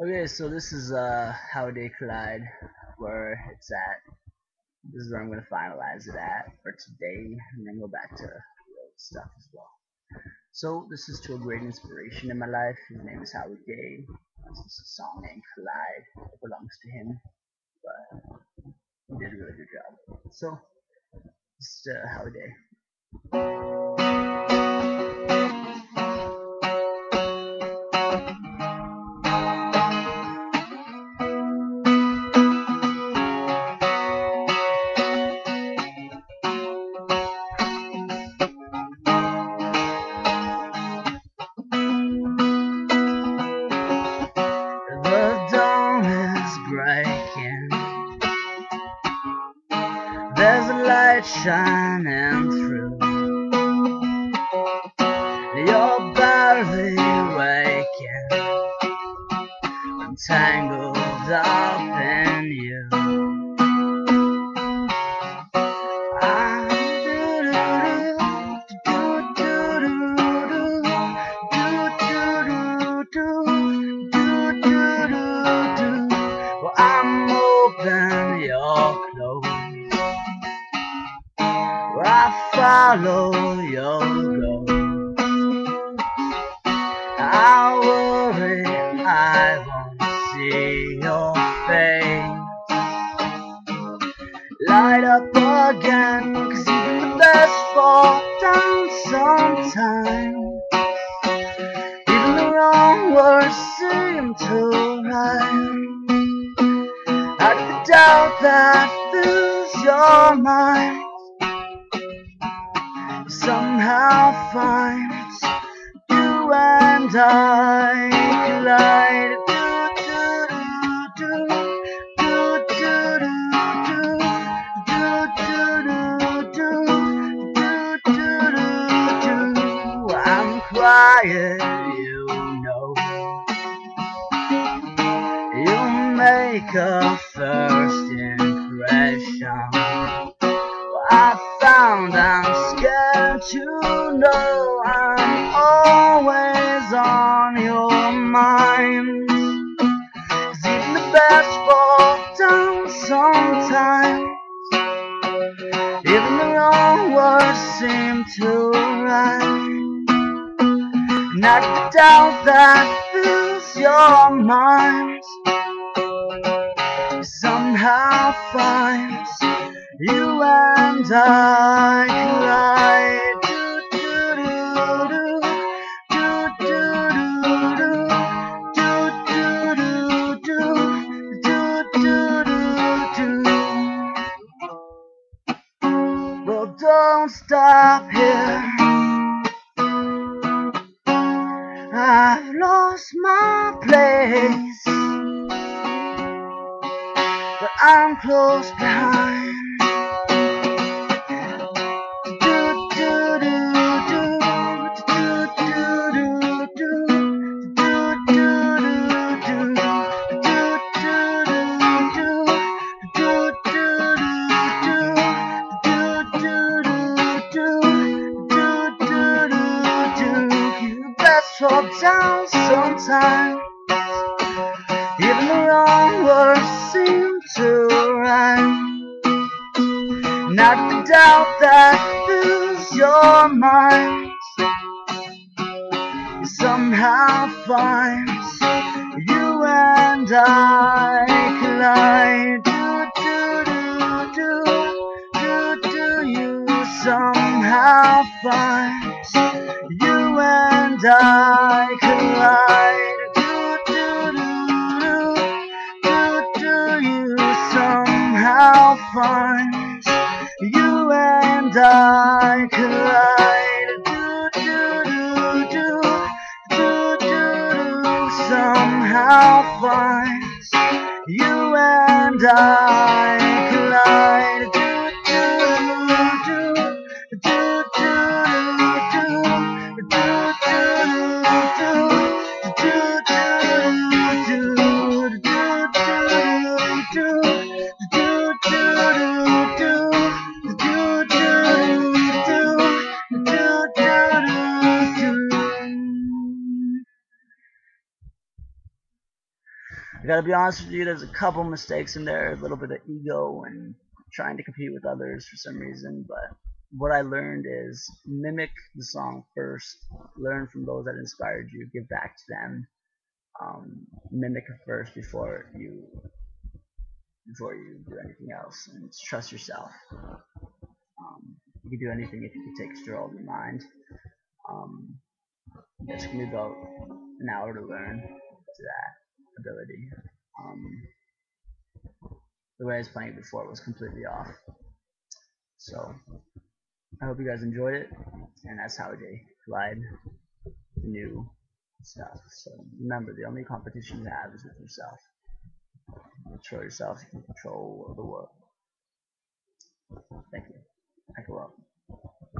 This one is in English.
Okay, so this is uh Howie Day collide, where it's at. This is where I'm gonna finalize it at for today, and then go back to the old stuff as well. So this is to a great inspiration in my life. His name is Howie Day. This is a song named Collide. It belongs to him, but he did a really good job. So is uh, Howie Day. There's a light shining through. Follow your goals. I worry I won't see your face. Light up again, cause even the best fall down sometimes. Even the wrong words seem to rhyme. Could doubt that fills your mind somehow finds you and I collide. I'm quiet, you know. You make a first impression. Well, I found I'm scared to know I'm always on your mind. even the best fall down sometimes. Even the wrong words seem to rhyme. Not the doubt that fills your mind somehow finds you and I collide. Well, don't stop here. I've lost my place, but I'm close behind. Fall down sometimes. Even the wrong words seem to rhyme. Not the doubt that fills your mind. Somehow finds you and I collide. Do, do, do, do, do, do you somehow find and I collide. Do, do, do, do, do, you somehow find you and I collide. Do, do, do, do, do, do, do, somehow find you and I I gotta be honest with you, there's a couple mistakes in there, a little bit of ego and trying to compete with others for some reason, but what I learned is mimic the song first, learn from those that inspired you, give back to them, um, mimic it first before you before you do anything else, and trust yourself. Um, you can do anything if you can take control of your mind. Um, it's gonna be about an hour to learn to that ability. Um, the way I was playing it before was completely off. So I hope you guys enjoyed it, and that's how they glide the new stuff. So remember, the only competition you have is with yourself. Control yourself, you control the world. Thank you. I go up.